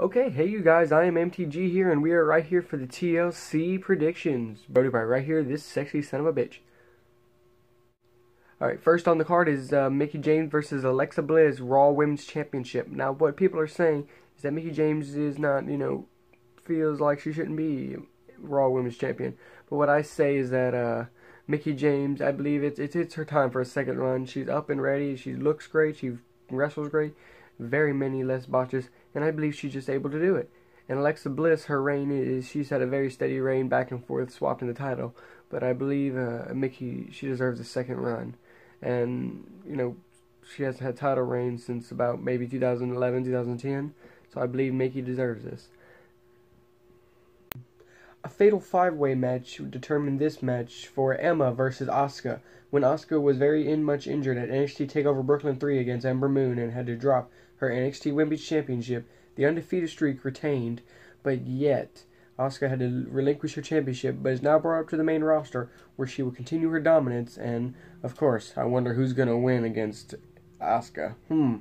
Okay, hey you guys, I am MTG here, and we are right here for the TLC predictions. Brody by right here, this sexy son of a bitch. Alright, first on the card is uh, Mickie James versus Alexa Bliss Raw Women's Championship. Now, what people are saying is that Mickie James is not, you know, feels like she shouldn't be Raw Women's Champion. But what I say is that uh, Mickie James, I believe it's, it's, it's her time for a second run. She's up and ready. She looks great. She wrestles great very many less botches, and I believe she's just able to do it. And Alexa Bliss, her reign is she's had a very steady reign back and forth, swapping the title. But I believe uh, Mickie she deserves a second run, and you know she hasn't had title reign since about maybe 2011, 2010. So I believe Mickie deserves this. A fatal five-way match determined this match for Emma versus Asuka when Asuka was very in much injured at NXT TakeOver Brooklyn 3 against Ember Moon and had to drop her NXT Women's Championship. The undefeated streak retained, but yet Asuka had to relinquish her championship, but is now brought up to the main roster where she will continue her dominance. And of course, I wonder who's gonna win against Asuka. Hmm.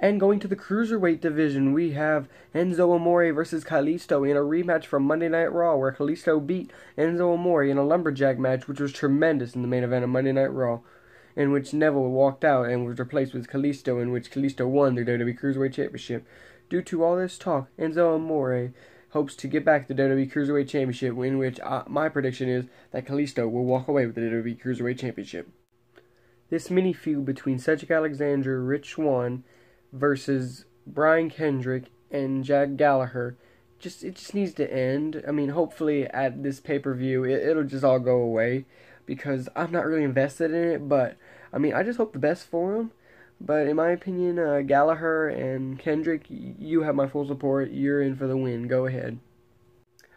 And going to the cruiserweight division, we have Enzo Amore versus Kalisto in a rematch from Monday Night Raw, where Kalisto beat Enzo Amore in a lumberjack match, which was tremendous in the main event of Monday Night Raw in which Neville walked out and was replaced with Kalisto, in which Kalisto won the WWE Cruiserweight Championship. Due to all this talk, Enzo Amore hopes to get back the WWE Cruiserweight Championship, in which uh, my prediction is that Kalisto will walk away with the WWE Cruiserweight Championship. This mini feud between Cedric Alexander, Rich Swann versus Brian Kendrick and Jack Gallagher just it just needs to end. I mean, hopefully at this pay per view it, it'll just all go away because I'm not really invested in it. But I mean, I just hope the best for him. But in my opinion, uh, Gallagher and Kendrick, you have my full support. You're in for the win. Go ahead.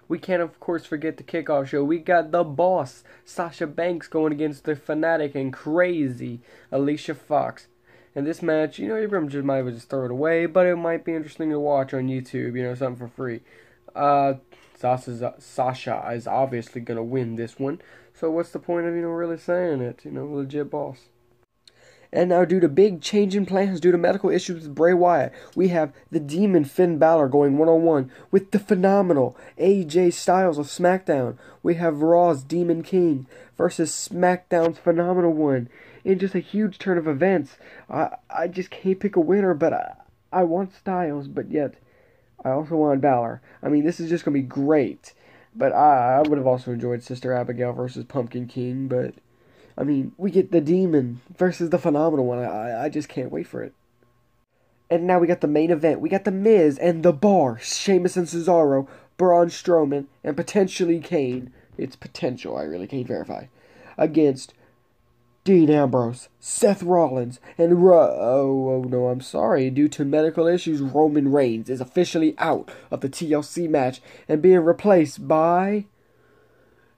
We can't, of course, forget the kickoff show. We got the boss, Sasha Banks, going against the fanatic and crazy Alicia Fox. And this match, you know, you just might just throw it away, but it might be interesting to watch on YouTube, you know, something for free. Uh, Sasha, is obviously going to win this one. So what's the point of, you know, really saying it? You know, legit boss. And now, due to big change in plans due to medical issues with Bray Wyatt, we have the Demon Finn Balor going one on one with the phenomenal AJ Styles of SmackDown. We have Raw's Demon King versus SmackDown's phenomenal one in just a huge turn of events. I I just can't pick a winner, but I, I want Styles, but yet I also want Balor. I mean, this is just gonna be great. But I, I would have also enjoyed Sister Abigail versus Pumpkin King. But I mean, we get the Demon versus the Phenomenal one. I, I just can't wait for it. And now we got the main event. We got the Miz and the Bar, Sheamus and Cesaro, Braun Strowman, and potentially Kane. It's potential. I really can't verify. Against Dean Ambrose, Seth Rollins, and Ro- oh, oh no, I'm sorry. Due to medical issues, Roman Reigns is officially out of the TLC match and being replaced by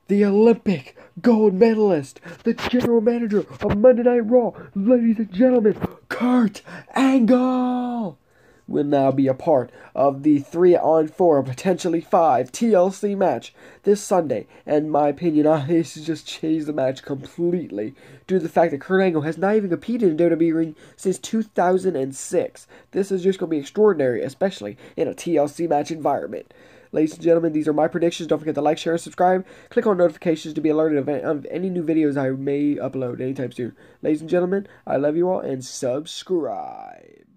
the Olympic gold medalist, the general manager of Monday Night Raw, ladies and gentlemen, Kurt Angle will now be a part of the 3 on 4, potentially 5 TLC match this Sunday. And my opinion on this is just change the match completely due to the fact that Kurt Angle has not even competed in WWE ring since 2006. This is just going to be extraordinary, especially in a TLC match environment. Ladies and gentlemen, these are my predictions. Don't forget to like, share, and subscribe. Click on notifications to be alerted of, of any new videos I may upload anytime soon. Ladies and gentlemen, I love you all and subscribe.